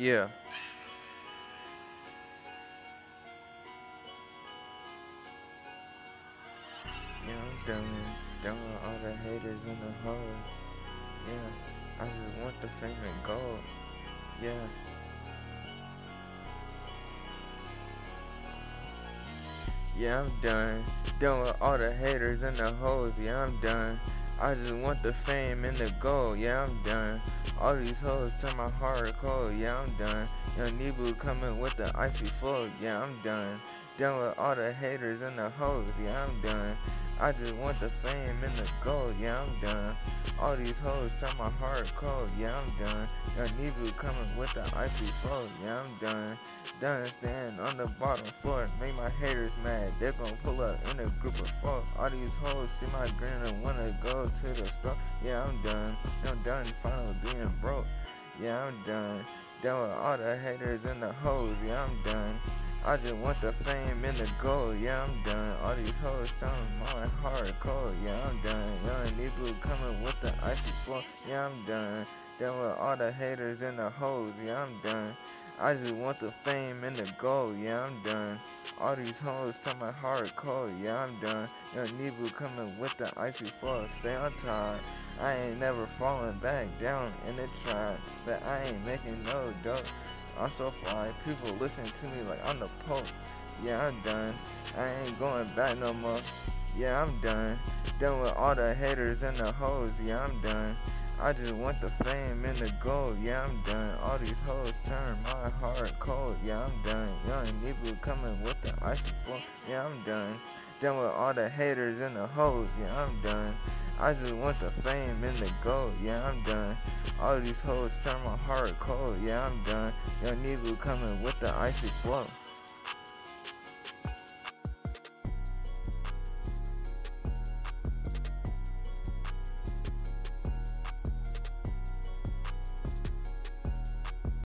Yeah. Yeah, I'm done. Done with all the haters and the hoes. Yeah. I just want the fame and gold. Yeah. Yeah, I'm done. Done with all the haters and the hoes. Yeah, I'm done. I just want the fame and the gold. Yeah, I'm done. All these hoes turn my heart cold. Yeah, I'm done. Young Nibú coming with the icy flow. Yeah, I'm done. Done with all the haters and the hoes. Yeah, I'm done. I just want the fame and the gold. Yeah, I'm done. All these hoes turn my heart cold. Yeah, I'm done. Young Nibú coming with the icy flow. Yeah, I'm done. Done stand on the bottom floor. Make my haters mad. They're gonna pull up in a group of four. All these hoes see my grin and wanna go to the store. Yeah, I'm done. I'm done finally being broke. Yeah, I'm done. Done with all the haters and the hoes. Yeah, I'm done. I just want the fame and the gold, yeah I'm done. All these hoes telling my heart cold, yeah I'm done. Young Nibú coming with the icy flow, yeah I'm done. Done with all the haters and the hoes, yeah I'm done. I just want the fame and the gold, yeah I'm done. All these hoes tell my heart cold, yeah I'm done. Young Nibú coming with the icy flow, stay on top. I ain't never falling back down in the trap, but I ain't making no dope. I'm so fly. People listen to me like I'm the Pope. Yeah, I'm done. I ain't going back no more. Yeah, I'm done. Done with all the haters and the hoes. Yeah, I'm done. I just want the fame and the gold. Yeah, I'm done. All these hoes turn my heart cold. Yeah, I'm done. Young Nibú coming with the icy flow. Yeah, I'm done. Done with all the haters and the hoes. Yeah, I'm done. I just want the fame and the gold. Yeah, I'm done. All these hoes turn my heart cold. Yeah, I'm done. Young Nibú coming with the icy flow.